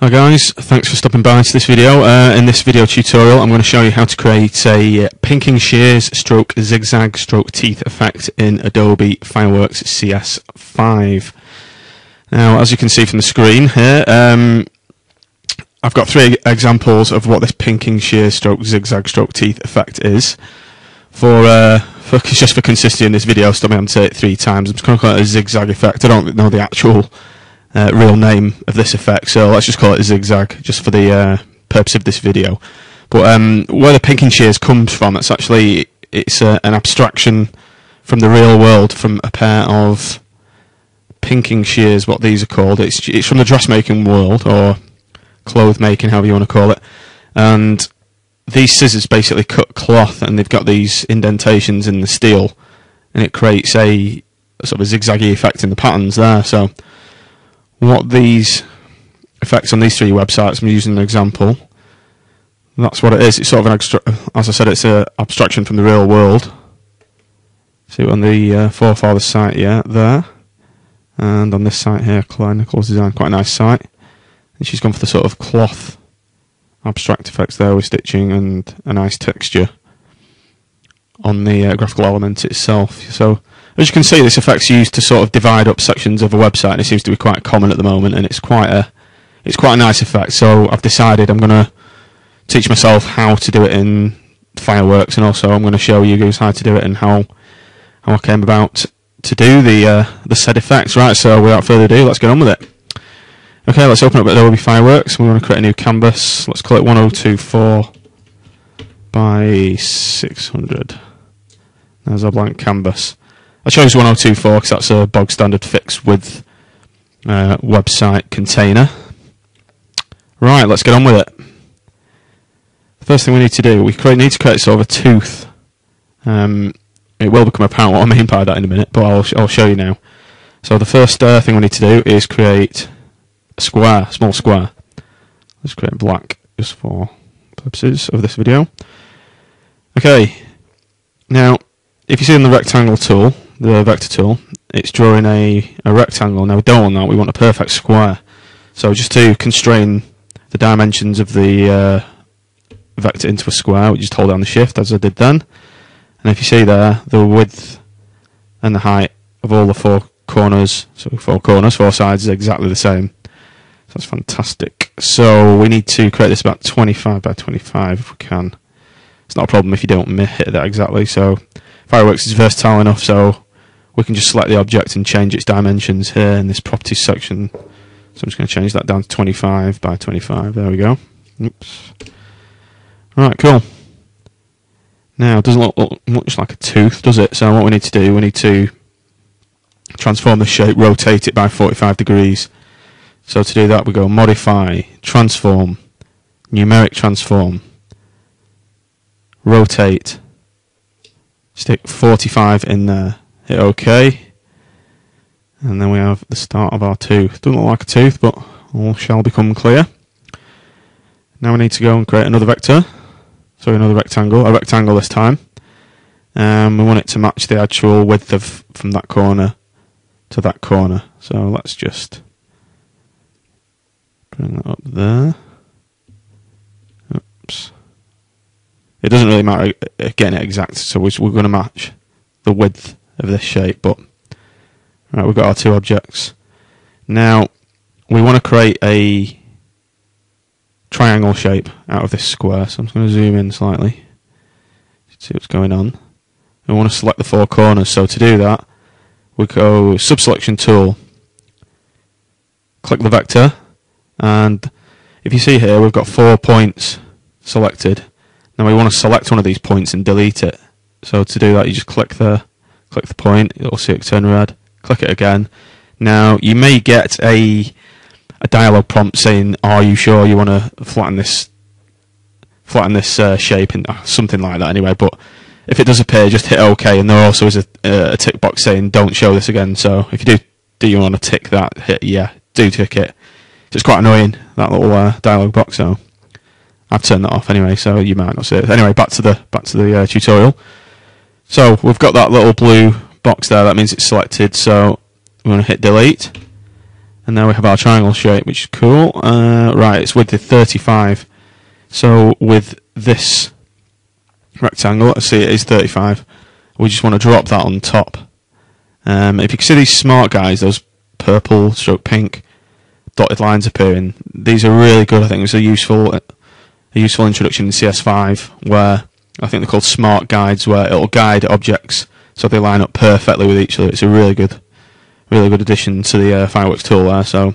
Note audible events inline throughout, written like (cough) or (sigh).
Hi guys, thanks for stopping by to this video. Uh, in this video tutorial I'm going to show you how to create a uh, pinking shears stroke zigzag stroke teeth effect in Adobe Fireworks CS5. Now as you can see from the screen here, um, I've got three examples of what this pinking shears stroke zigzag stroke teeth effect is. For, uh, for just for consistency in this video, stop me on to say it three times. I'm just going to call it a zigzag effect. I don't know the actual uh, real name of this effect, so let's just call it a zigzag, just for the uh, purpose of this video. But um, where the pinking shears comes from, it's actually it's uh, an abstraction from the real world, from a pair of pinking shears, what these are called. It's it's from the dressmaking world or cloth making, however you want to call it. And these scissors basically cut cloth, and they've got these indentations in the steel, and it creates a sort of a zigzaggy effect in the patterns there. So what these effects on these three websites, I'm using an example. That's what it is. It's sort of an as I said, it's an abstraction from the real world. See on the uh, Forefathers site, yeah, there, and on this site here, Claire Nichols Design, quite a nice site. And she's gone for the sort of cloth abstract effects there with stitching and a nice texture on the uh, graphical element itself. So as you can see, this effect's used to sort of divide up sections of a website, and it seems to be quite common at the moment, and it's quite a it's quite a nice effect. So I've decided I'm going to teach myself how to do it in Fireworks, and also I'm going to show you guys how to do it and how how I came about to do the uh, the said effects. Right, so without further ado, let's get on with it. Okay, let's open up Adobe Fireworks. We're going to create a new canvas. Let's call it 1024 by 600. There's our blank canvas. I chose 1024 because that's a bog standard fixed width uh, website container. Right, let's get on with it. The first thing we need to do, we create, need to create sort of a tooth. Um, it will become apparent what I mean by that in a minute, but I'll, I'll show you now. So the first uh, thing we need to do is create a square, a small square. Let's create black just for purposes of this video. Okay, now if you see in the rectangle tool, the vector tool, it's drawing a, a rectangle. Now we don't want that, we want a perfect square. So just to constrain the dimensions of the uh, vector into a square, we just hold down the shift as I did then. And if you see there, the width and the height of all the four corners, so four corners, four sides is exactly the same. So that's fantastic. So we need to create this about 25 by 25 if we can. It's not a problem if you don't hit that exactly. So Fireworks is versatile enough so we can just select the object and change its dimensions here in this properties section. So I'm just going to change that down to 25 by 25. There we go. Oops. Right, cool. Now, it doesn't look, look much like a tooth, does it? So what we need to do, we need to transform the shape, rotate it by 45 degrees. So to do that, we go Modify, Transform, Numeric Transform, Rotate, stick 45 in there hit OK. And then we have the start of our tooth. Doesn't look like a tooth, but all shall become clear. Now we need to go and create another vector. So another rectangle, a rectangle this time. Um, we want it to match the actual width of from that corner to that corner. So let's just bring that up there. Oops. It doesn't really matter uh, getting it exact, so we're going to match the width of this shape. But right, we've got our two objects. Now we want to create a triangle shape out of this square. So I'm just going to zoom in slightly. See what's going on. We want to select the four corners. So to do that, we go subselection tool, click the vector, and if you see here, we've got four points selected. Now we want to select one of these points and delete it. So to do that, you just click the click the point, you'll see it turn red. Click it again. Now you may get a a dialog prompt saying, "Are you sure you want to flatten this flatten this uh, shape?" and uh, something like that. Anyway, but if it does appear, just hit OK. And there also is a, a tick box saying, "Don't show this again." So if you do do you want to tick that, hit yeah, do tick it. It's quite annoying that little uh, dialog box. So I've turned that off anyway, so you might not see it. Anyway, back to the back to the uh, tutorial. So we've got that little blue box there, that means it's selected, so we're going to hit delete. And now we have our triangle shape, which is cool. Uh, right, it's width of 35. So with this rectangle, let's see, it is 35. We just want to drop that on top. Um, if you can see these smart guides, those purple stroke pink dotted lines appearing, these are really good. I think it's a useful, a useful introduction in CS5 where I think they're called smart guides, where it'll guide objects so they line up perfectly with each other. It's a really good, really good addition to the uh, fireworks tool there. So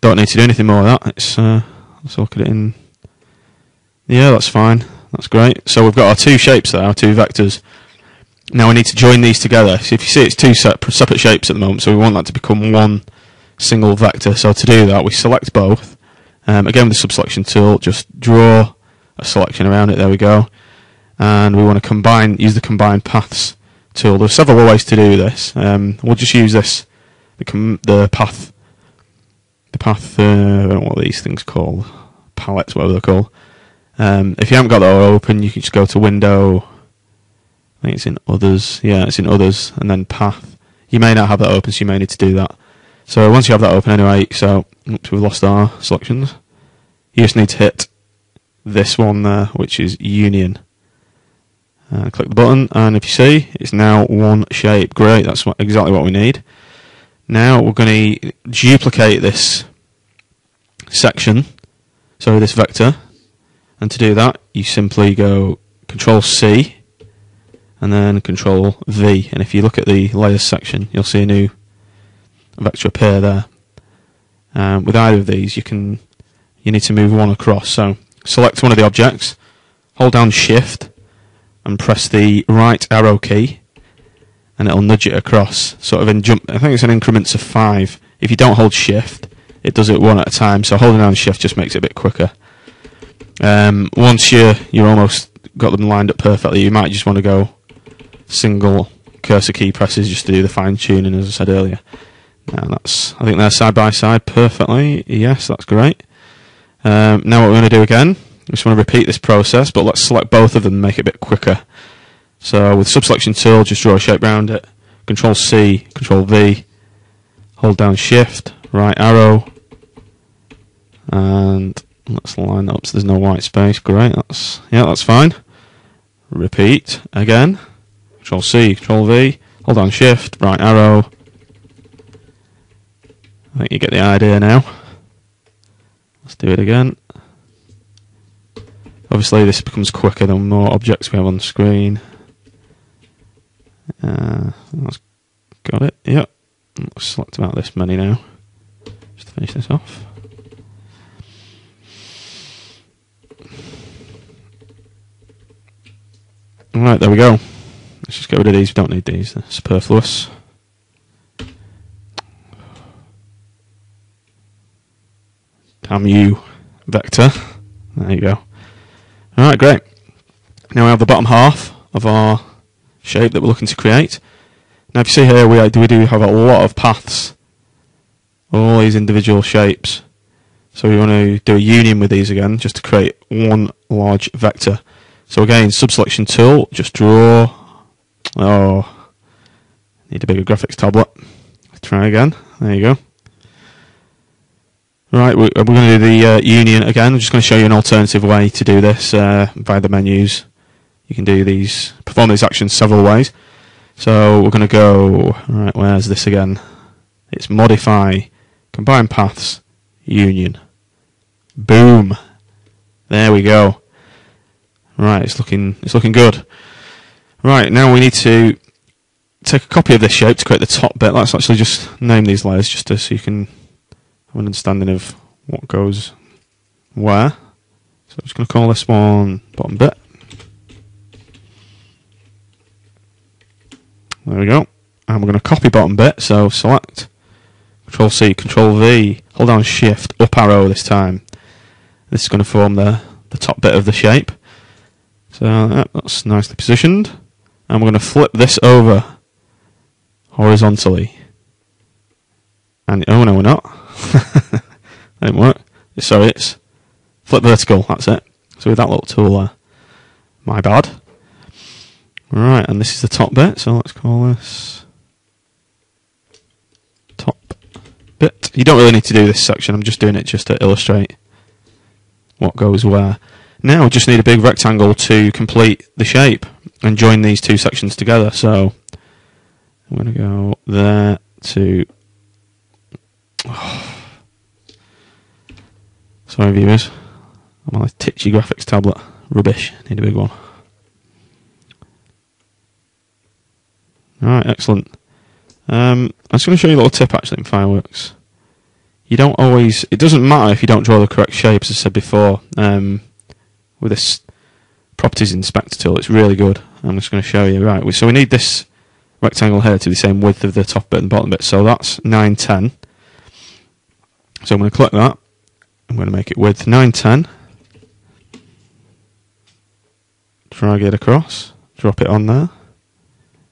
don't need to do anything more of that. It's uh, let's look at it in. Yeah, that's fine. That's great. So we've got our two shapes there, our two vectors. Now we need to join these together. So if you see it's two separate shapes at the moment, so we want that to become one single vector. So to do that, we select both. Um, again with the subselection tool, just draw a selection around it. There we go. And we want to combine, use the combine paths tool. There's several ways to do this. Um, we'll just use this, the, the path, the path. Uh, I don't know what these things called, palettes, whatever they're called. Um, if you haven't got that open, you can just go to Window. I think it's in Others. Yeah, it's in Others, and then Path. You may not have that open, so you may need to do that. So once you have that open, anyway, so oops, we've lost our selections. You just need to hit this one there, which is Union. Uh, click the button, and if you see, it's now one shape. Great, that's what, exactly what we need. Now we're going to duplicate this section, so this vector, and to do that, you simply go Control C and then Control V. And if you look at the layers section, you'll see a new vector appear there. Um, with either of these, you can you need to move one across. So select one of the objects, hold down Shift, and press the right arrow key, and it'll nudge it across. Sort of in jump. I think it's in increments of five. If you don't hold Shift, it does it one at a time. So holding down Shift just makes it a bit quicker. Um, once you you're almost got them lined up perfectly, you might just want to go single cursor key presses just to do the fine tuning, as I said earlier. Now that's I think they're side by side perfectly. Yes, that's great. Um, now what we're going to do again, we just want to repeat this process, but let's select both of them and make it a bit quicker. So with subselection tool, just draw a shape around it. Control C, Control V, hold down Shift, right arrow, and Let's line up so there's no white space. Great, that's yeah, that's fine. Repeat again. Control C, Control V. Hold down Shift, right arrow. I think you get the idea now. Let's do it again. Obviously, this becomes quicker the more objects we have on screen. Uh, that's got it. Yep. Select about this many now. Just to finish this off. Right, there we go. Let's just get rid of these. We don't need these. They're superfluous. Damn you, Vector. There you go. Alright, great. Now we have the bottom half of our shape that we're looking to create. Now if you see here, we, uh, we do have a lot of paths. All these individual shapes. So we want to do a union with these again, just to create one large vector. So again, subselection tool, just draw. Oh, need a bigger graphics tablet. Try again. There you go. Right, we're, we're going to do the uh, union again. I'm just going to show you an alternative way to do this uh, via the menus. You can do these, perform these actions several ways. So we're going to go, right, where's this again? It's modify, combine paths, union. Boom. There we go. Right, it's looking it's looking good. Right, now we need to take a copy of this shape to create the top bit. Let's actually just name these layers just to, so you can have an understanding of what goes where. So I'm just going to call this one bottom bit. There we go. And we're going to copy bottom bit, so select, Control C, Control V, hold down Shift, up arrow this time. This is going to form the, the top bit of the shape. So that's nicely positioned. And we're going to flip this over horizontally. And oh no, we're not. (laughs) didn't work. Sorry, it's flip vertical. That's it. So with that little tool there, my bad. Right, and this is the top bit. So let's call this top bit. You don't really need to do this section, I'm just doing it just to illustrate what goes where. Now we just need a big rectangle to complete the shape and join these two sections together. So I'm going to go there to... Sorry viewers, I'm on a titchy graphics tablet. Rubbish, need a big one. Alright, excellent. Um, I'm just going to show you a little tip actually in fireworks. You don't always, it doesn't matter if you don't draw the correct shape, as I said before. Um, with this properties inspector tool, it's really good. I'm just going to show you. Right, so we need this rectangle here to be the same width of the top bit and bottom bit. So that's 910. So I'm going to click that. I'm going to make it width 910. Drag it across. Drop it on there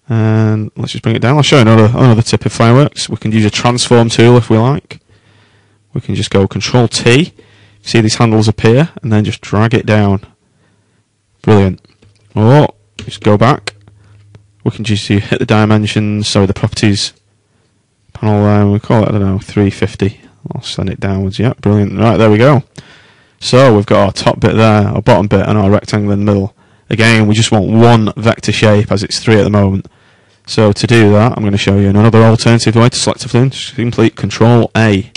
and let's just bring it down. I'll show another another tip of fireworks. We can use a transform tool if we like. We can just go Control T, see these handles appear, and then just drag it down. Brilliant. Or just go back. We can just hit the dimensions, so the properties panel. Um, we call it I don't know 350. I'll send it downwards. Yeah, brilliant. Right there we go. So we've got our top bit there, our bottom bit, and our rectangle in the middle. Again, we just want one vector shape as it's three at the moment. So to do that, I'm going to show you another alternative way to select a flume. Simply Control A,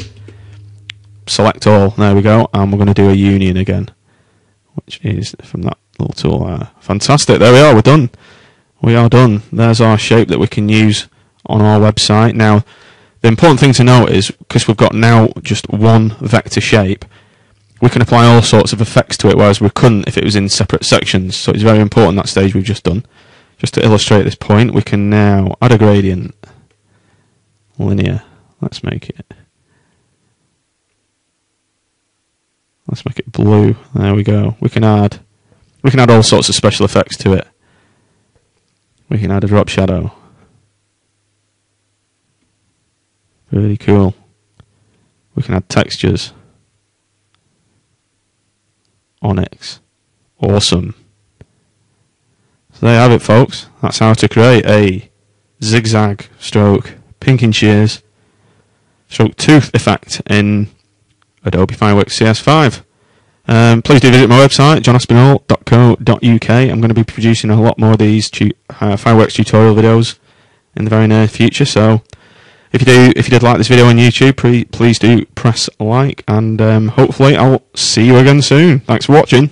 select all. There we go, and we're going to do a union again, which is from that little tool there. Fantastic. There we are. We're done. We are done. There's our shape that we can use on our website. Now, the important thing to note is because we've got now just one vector shape, we can apply all sorts of effects to it, whereas we couldn't if it was in separate sections. So it's very important that stage we've just done. Just to illustrate this point, we can now add a gradient. Linear. Let's make it. Let's make it blue. There we go. We can add we can add all sorts of special effects to it. We can add a drop shadow. Really cool. We can add textures. Onyx. Awesome. So there you have it, folks. That's how to create a zigzag stroke pinking shears stroke tooth effect in Adobe Fireworks CS5. Um, please do visit my website, johnaspinall.co.uk. I'm going to be producing a lot more of these tu- uh, fireworks tutorial videos in the very near future. So, if you do, if you did like this video on YouTube, pre- please do press like, and um, hopefully I'll see you again soon. Thanks for watching.